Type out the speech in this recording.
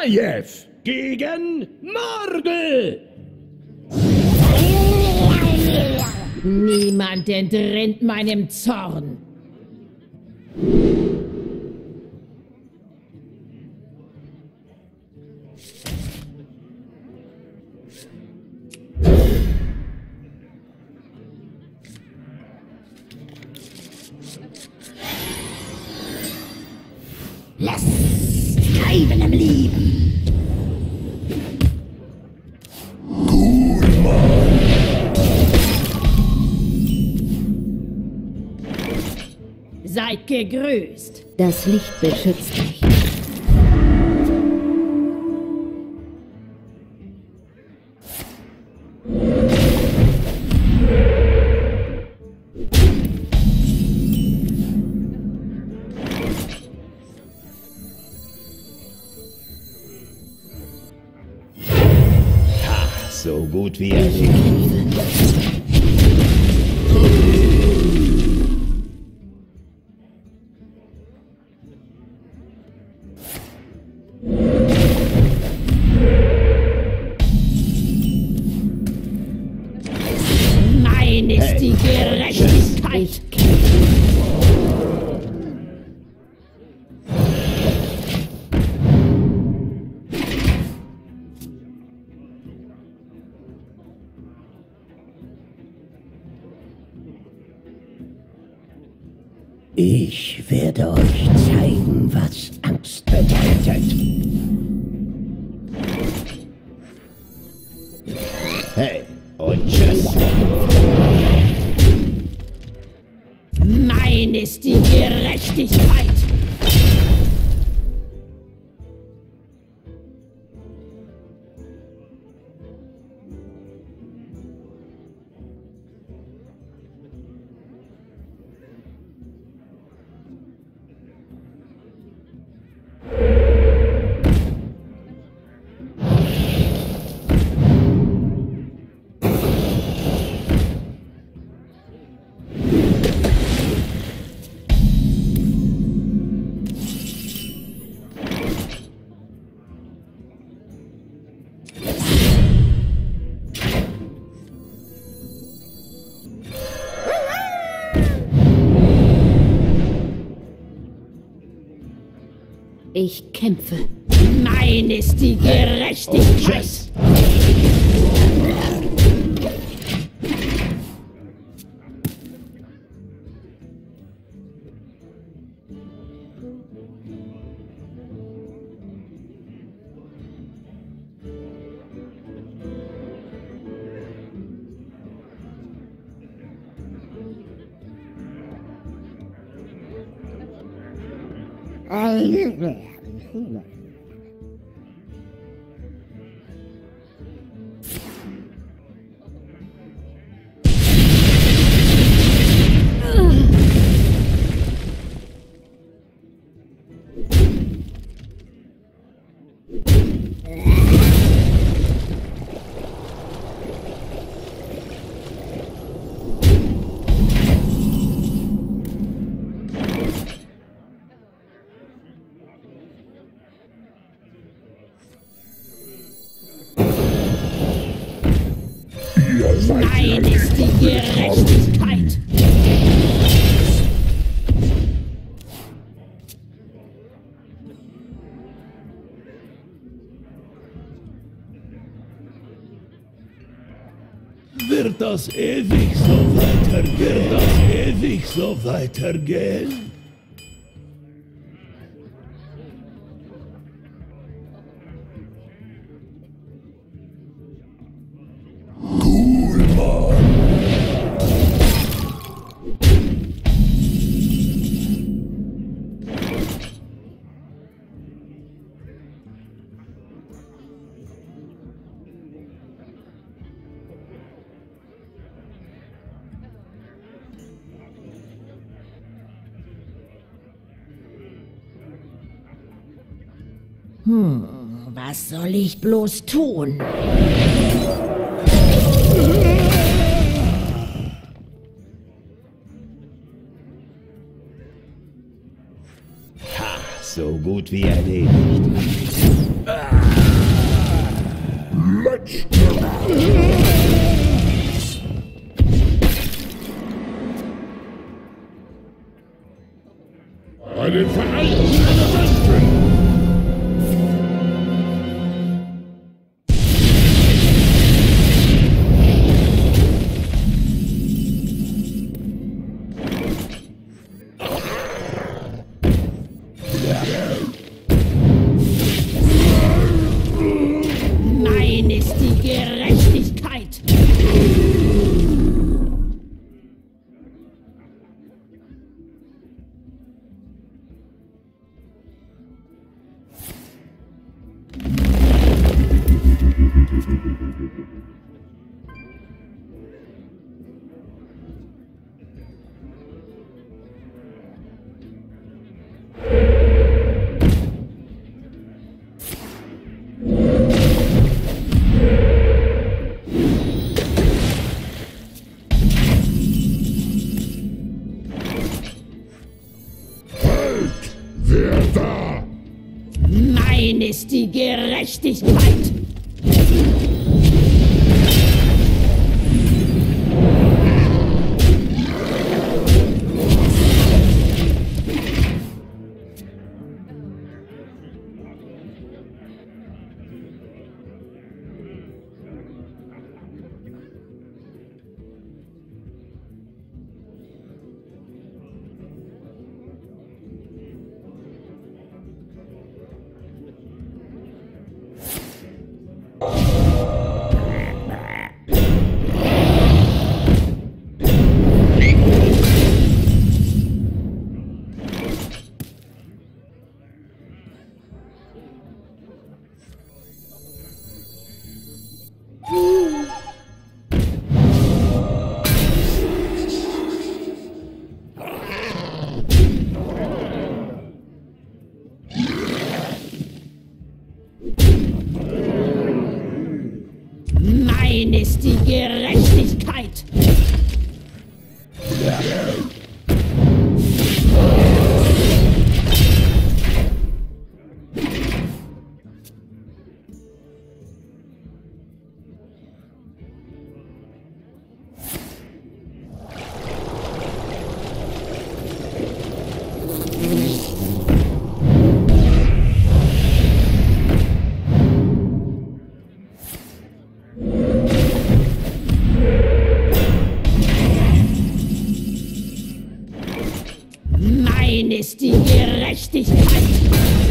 Majew gegen Morgel. Niemand entrinnt meinem Zorn. Lass Treiben am Leben. Seid gegrüßt. Das Licht beschützt mich. So gut wie erledigt. Kämpfe. Ich werde euch zeigen, was Angst bedeutet. Hey, und tschüss. Ist die Gerechtigkeit. Ich kämpfe. Mein ist die Gerechtigkeit. 哎，Tschüss. Mein ist die Gerechtigkeit. Wird das ewig so weitergehen? Wird das ewig so weitergehen? Hm, was soll ich bloß tun? Ha, so gut wie erledigt. Let's Einen Verein! Mein ist die Gerechtigkeit. Ist die Gerechtigkeit. ist die Gerechtigkeit.